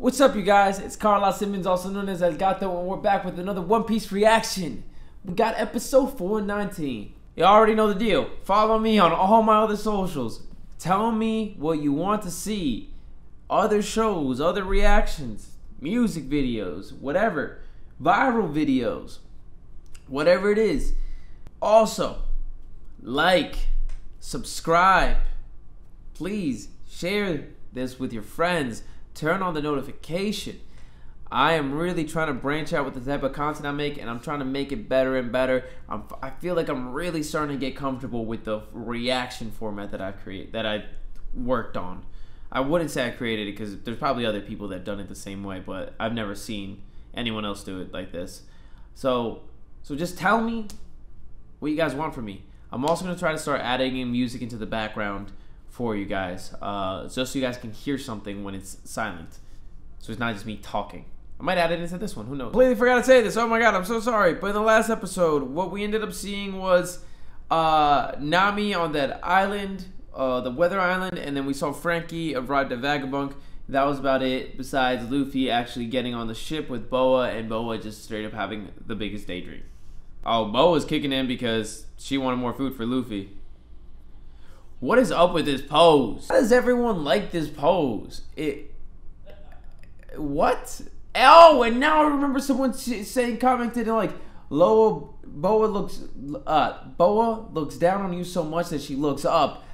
What's up, you guys? It's Carlisle Simmons, also known as El Gato, and we're back with another One Piece reaction. We got episode 419. You already know the deal. Follow me on all my other socials. Tell me what you want to see. Other shows, other reactions, music videos, whatever. Viral videos. Whatever it is. Also, like, subscribe. Please share this with your friends turn on the notification. I am really trying to branch out with the type of content I make, and I'm trying to make it better and better. I'm, I feel like I'm really starting to get comfortable with the reaction format that I've created, that I worked on. I wouldn't say I created it because there's probably other people that done it the same way, but I've never seen anyone else do it like this. So, so just tell me what you guys want from me. I'm also gonna try to start adding in music into the background for you guys, uh, just so you guys can hear something when it's silent. So it's not just me talking. I might add it into this one. Who knows? Completely forgot to say this. Oh my god, I'm so sorry. But in the last episode, what we ended up seeing was uh, Nami on that island, uh, the weather island, and then we saw Franky arrived at Vegapunk. That was about it. Besides Luffy actually getting on the ship with Boa, and Boa just straight up having the biggest daydream. Oh, Boa's kicking in because she wanted more food for Luffy. What is up with this pose? How does everyone like this pose? It. What? Oh, and now I remember someone saying, commented like, Loa Boa looks uh Boa looks down on you so much that she looks up.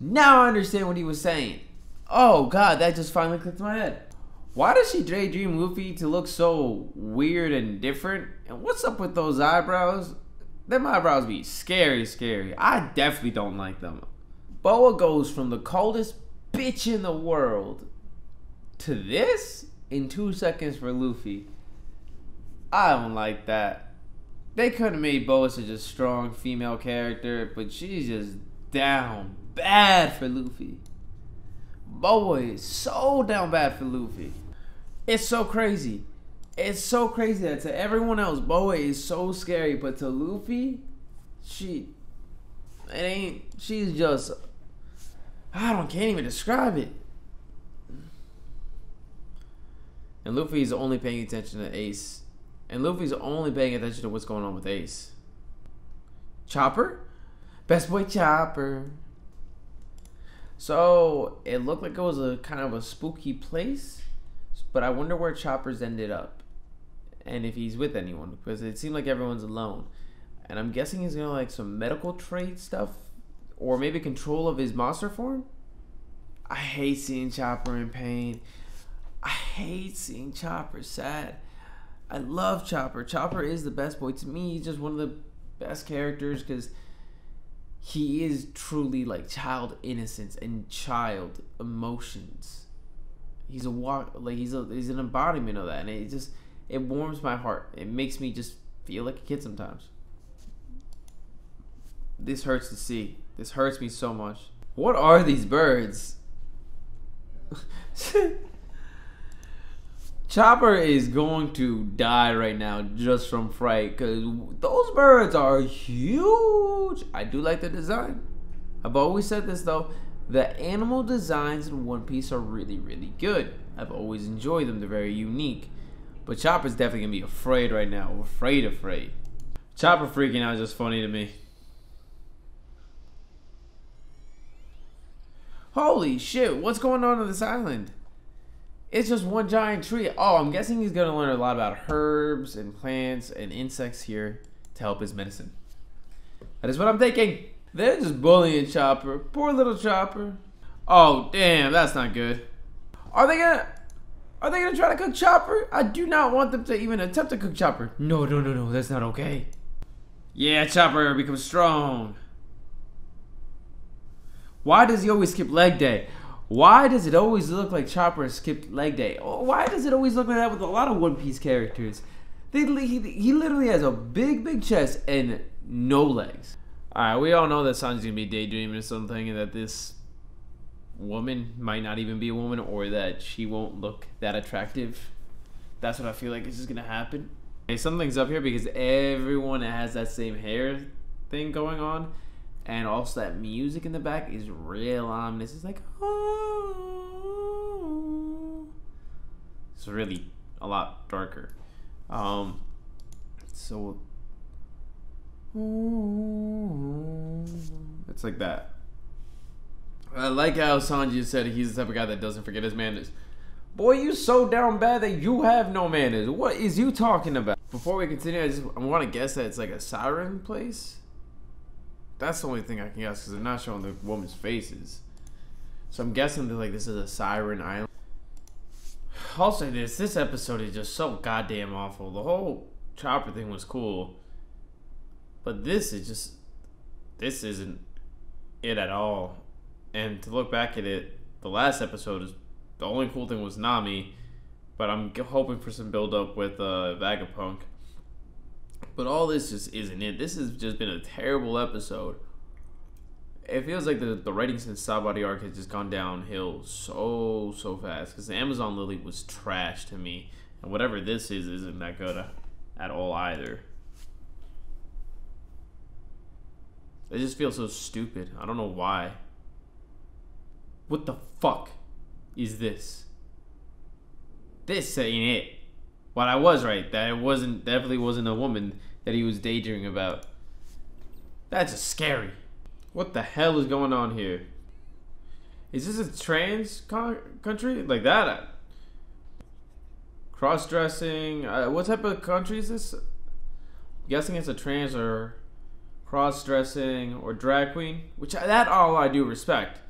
Now I understand what he was saying. Oh god, that just finally clicked my head. Why does she daydream Luffy to look so weird and different? And what's up with those eyebrows? Them eyebrows be scary, scary. I definitely don't like them. Boa goes from the coldest bitch in the world to this in two seconds for Luffy. I don't like that. They could have made Boa such a strong female character, but she's just down bad for Luffy. Boa is so down bad for Luffy. It's so crazy. It's so crazy that to everyone else, Boa is so scary, but to Luffy, she, it ain't. She's just I don't can't even describe it. And Luffy's only paying attention to Ace. And Luffy's only paying attention to what's going on with Ace. Chopper? Best boy Chopper. So it looked like it was a kind of a spooky place. But I wonder where Chopper's ended up. And if he's with anyone. Because it seemed like everyone's alone. And I'm guessing he's gonna like some medical trade stuff or maybe control of his monster form. I hate seeing Chopper in pain. I hate seeing Chopper sad. I love Chopper. Chopper is the best boy. To me, he's just one of the best characters because he is truly like child innocence and child emotions. He's a walk like he's a he's an embodiment of that, and it just it warms my heart. It makes me just feel like a kid sometimes. This hurts to see. This hurts me so much. What are these birds? Chopper is going to die right now just from fright because those birds are huge. I do like the design. I've always said this though. The animal designs in One Piece are really, really good. I've always enjoyed them. They're very unique. But Chopper's definitely to be afraid right now. Afraid, afraid. Chopper freaking out is just funny to me. Holy shit, what's going on on this island? It's just one giant tree. Oh, I'm guessing he's gonna learn a lot about herbs and plants and insects here to help his medicine. That is what I'm thinking. They're just bullying Chopper. Poor little Chopper. Oh, damn, that's not good. Are they gonna... Are they gonna try to cook Chopper? I do not want them to even attempt to cook Chopper. No, no, no, no, that's not okay. Yeah, Chopper, become strong. Why does he always skip leg day? Why does it always look like Chopper skipped leg day? Oh, why does it always look like that with a lot of One Piece characters? They, he, he literally has a big, big chest and no legs. Alright, we all know that Sanji's gonna be daydreaming or something and that this woman might not even be a woman or that she won't look that attractive. That's what I feel like is just gonna happen. Something's up here because everyone has that same hair thing going on and also that music in the back is real ominous. It's like oh, It's really a lot darker. Um, so it's like that. I like how Sanji said he's the type of guy that doesn't forget his manners. Boy, you so down bad that you have no manners. What is you talking about? Before we continue, I just I want to guess that it's like a siren place. That's the only thing I can guess because they're not showing the woman's faces. So I'm guessing that like this is a siren island. I'll say this: this episode is just so goddamn awful. The whole chopper thing was cool, but this is just this isn't it at all. And to look back at it, the last episode is the only cool thing was Nami, but I'm hoping for some build up with uh, Vegapunk. But all this just isn't it. This has just been a terrible episode. It feels like the the ratings in Sabaody arc has just gone downhill so so fast because the Amazon Lily was trash to me, and whatever this is isn't that good uh, at all either. It just feels so stupid. I don't know why. What the fuck is this? This ain't it. But I was right that it wasn't definitely wasn't a woman that he was daydreaming about. That's scary. What the hell is going on here? Is this a trans country like that? Cross dressing. Uh, what type of country is this? I'm guessing it's a trans or cross dressing or drag queen. Which that all I do respect.